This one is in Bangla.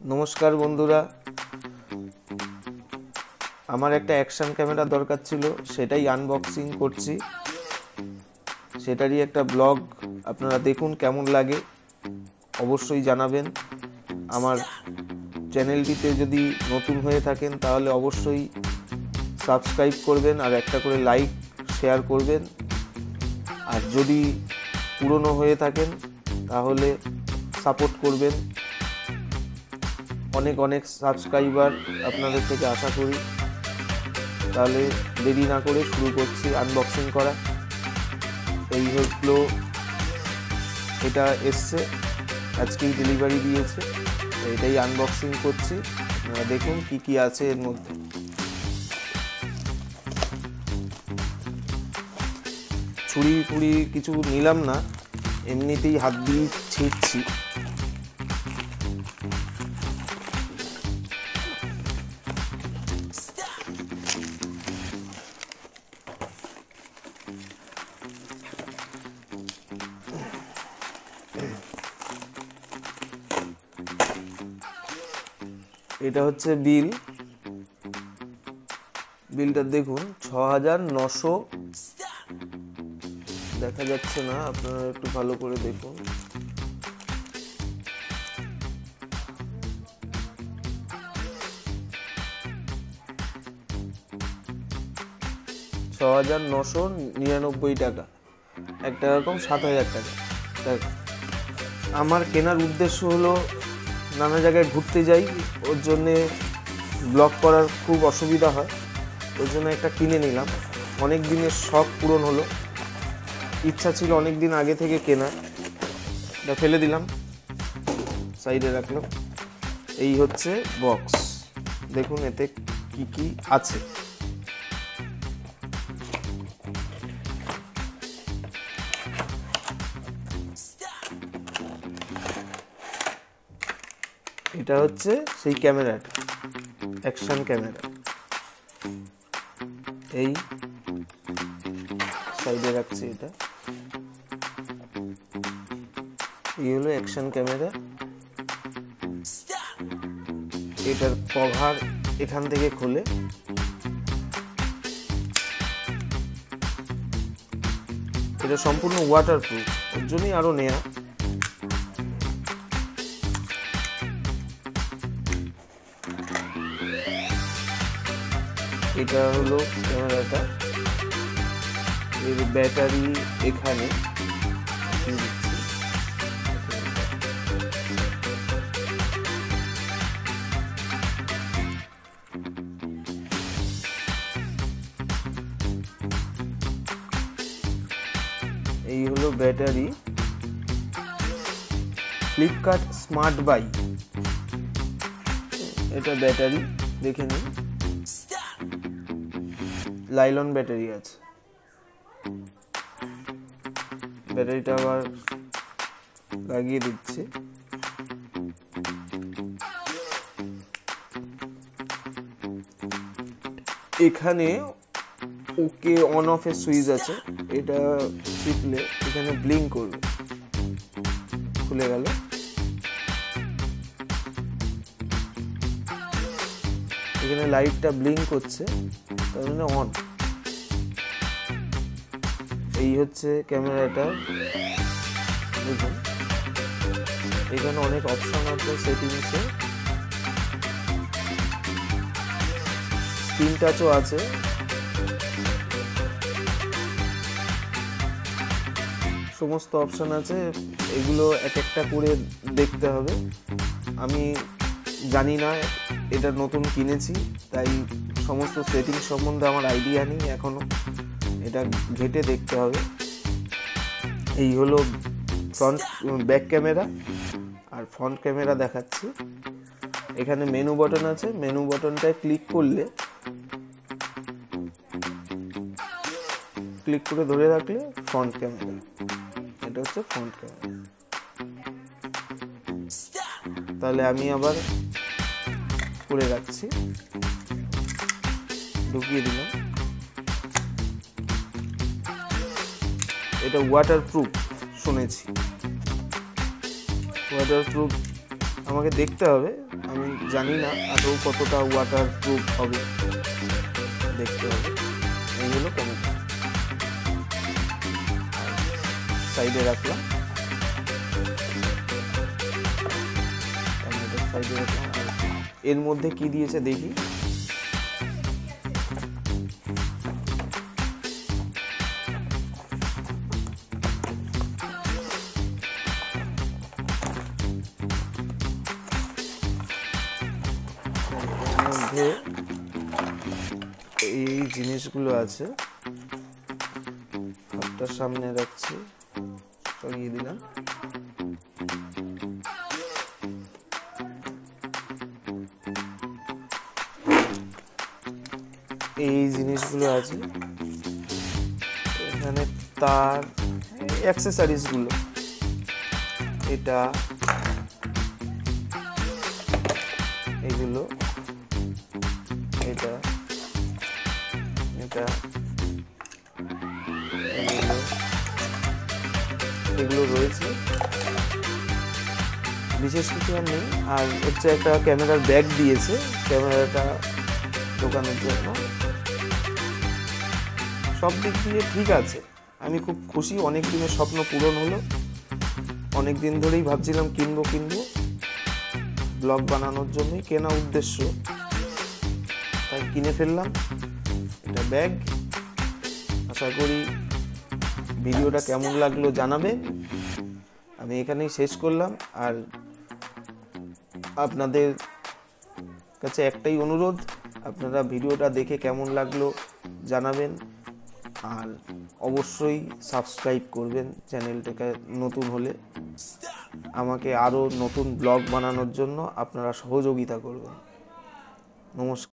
নমস্কার বন্ধুরা। আমার একটা অ্যাকশন ক্যামেরা দরকার ছিল, সেটাই আনবক্সিং করছি। সেটারই একটা ব্লগ আপনারা দেখুন কেমন লাগে, অবশ্যই জানাবেন। আমার চ্যানেলটিতে যদি নতুন হয়ে থাকেন, তাহলে অবশ্যই সাবস্ক্রাইব করবেন আর একটা করে লাইক শেয়ার করবেন। আর যদি পুরনো হয়ে থাকেন, তাহলে সাপোর্ট করবেন। অনেক অনেক সাবস্ক্রাইবার আপনাদের থেকে আশা করি। তাহলে দেরি না করে শুরু করছি আনবক্সিং করা। এই হলো, এটা এসছে, আজকেই ডেলিভারি দিয়েছে। এটাই আনবক্সিং করছি। দেখুন কি কি আছে এর মধ্যে। ছুরি ফুড়ি কিছু নিলাম না, এমনিতেই হাত দিয়ে ছিঁড়ছি এটা হচ্ছে বিল। বিলটা দেখুন ছ হাজার নশো। দেখা যাচ্ছে না, আপনারা একটু ভালো করে দেখুন। ছ হাজার নশো নিরানব্বই টাকা। একটা এরকম সাত হাজার টাকা। আমার কেনার উদ্দেশ্য হলো নানা জায়গায় ঘুরতে যাই, ওর জন্যে ব্লগ করার খুব অসুবিধা হয় ওই জন্য একটা কিনে নিলাম। অনেক দিনের শখ পূরণ হলো। ইচ্ছা ছিল অনেক দিন আগে থেকে কেনা এটা ফেলে দিলাম। সাইডে রাখলাম এই হচ্ছে বক্স দেখুন এতে কি কি আছে। এটা হচ্ছে সেই ক্যামেরাটা অ্যাকশন ক্যামেরা। এই সাইডে রাখছি এটা। এই হলো অ্যাকশন ক্যামেরা। এটার কভার এখান থেকে খুলে। এটা সম্পূর্ণ ওয়াটার প্রুফ ওর জন্যই আরও নেয়া। এটা হলো ক্যামেরাটা। এর ব্যাটারি এখানে। এই হলো ব্যাটারি। ফ্লিপকার্ট স্মার্ট বাই এটা ব্যাটারি, দেখে নিন। লাইলন ব্যাটারি আছে। ব্যাটারিটা আবার লাগিয়ে দিচ্ছে। এখানে ওকে অন অফের সুইচ আছে। এটা টিপলে এখানে ব্লিঙ্ক করবে। খুলে গেল। এখানে লাইটটা ব্লিঙ্ক করছে, তার মানে অন এই হচ্ছে ক্যামেরাটা। দেখুন, এখানে অনেক অপশন আছে সেটিংসে স্ক্রিন টাচও আছে। সমস্ত অপশন আছে, এগুলো এক একটা করে দেখতে হবে। আমি জানি না, এটা নতুন কিনেছি, তাই সমস্ত সেটিং সম্বন্ধে আমার আইডিয়া নেই এখনও এটা ঘেটে দেখতে হবে। এই হলো ফ্রন্ট ব্যাক ক্যামেরা আর ফ্রন্ট ক্যামেরা দেখাচ্ছি। এখানে মেনু বটন আছে মেনু বটনটায় ক্লিক করলে ক্লিক করে ধরে রাখলে ফ্রন্ট ক্যামেরা এটা হচ্ছে ফ্রন্ট ক্যামেরা তাহলে আমি আবার করে রাখছি। ঢুকিয়ে দিলাম। এটা ওয়াটার প্রুফ শুনেছি। ওয়াটার প্রুফ আমাকে দেখতে হবে। আমি জানি না আদৌ কতটা ওয়াটার প্রুফ হবে। দেখতে হবে। এই হলো ক্যামেরা সাইডে রাখলাম। সাইডে রাখলাম। এর মধ্যে কি দিয়েছে দেখি। এই জিনিসগুলো আছে। হাতটা সামনে রাখছি। সরিয়ে দিলাম। এই জিনিসগুলো আছে। এখানে তার অ্যাক্সেসারিজগুলো এটা, এগুলো, এটা এটা এগুলো রয়েছে। বিশেষ কিছু আর নেই। আর হচ্ছে একটা ক্যামেরার ব্যাগ দিয়েছে। ক্যামেরাটা দোকানের জন্য। সব দিক দিয়ে ঠিক আছে। আমি খুব খুশি অনেক দিনের স্বপ্ন পূরণ হলো। অনেক দিন ধরেই ভাবছিলাম কিনবো কিনবো। ব্লগ বানানোর জন্যই কেনা উদ্দেশ্য। তাই কিনে ফেললাম। এটা ব্যাগ। আশা করি ভিডিওটা কেমন লাগল জানাবে। আমি এখানেই শেষ করলাম। আর আপনাদের কাছে একটাই অনুরোধ আপনারা ভিডিওটা দেখে কেমন লাগল জানাবেন। আর অবশ্যই সাবস্ক্রাইব করবেন চ্যানেলটাকে নতুন হলে। আমাকে আরও নতুন ব্লগ বানানোর জন্য আপনারা সহযোগিতা করবেন। নমস্কার।